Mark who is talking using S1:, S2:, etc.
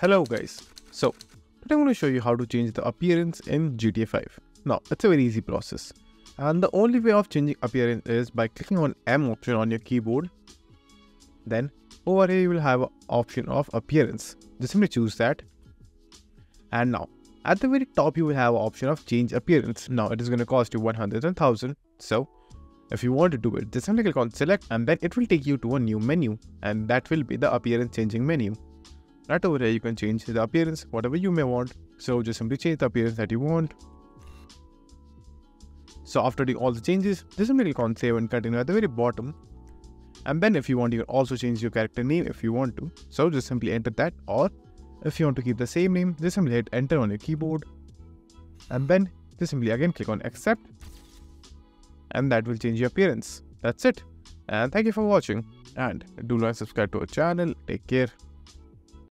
S1: Hello guys, so today I'm going to show you how to change the appearance in GTA 5. Now it's a very easy process and the only way of changing appearance is by clicking on M option on your keyboard. Then over here you will have an option of appearance. Just simply choose that and now at the very top you will have an option of change appearance. Now it is going to cost you 100,000 so if you want to do it just simply click on select and then it will take you to a new menu and that will be the appearance changing menu. Right over here, you can change the appearance, whatever you may want. So just simply change the appearance that you want. So after doing all the changes, just simply click on save and continue at the very bottom. And then if you want, you can also change your character name if you want to. So just simply enter that or if you want to keep the same name, just simply hit enter on your keyboard. And then just simply again click on accept. And that will change your appearance. That's it. And thank you for watching. And do like subscribe to our channel. Take care.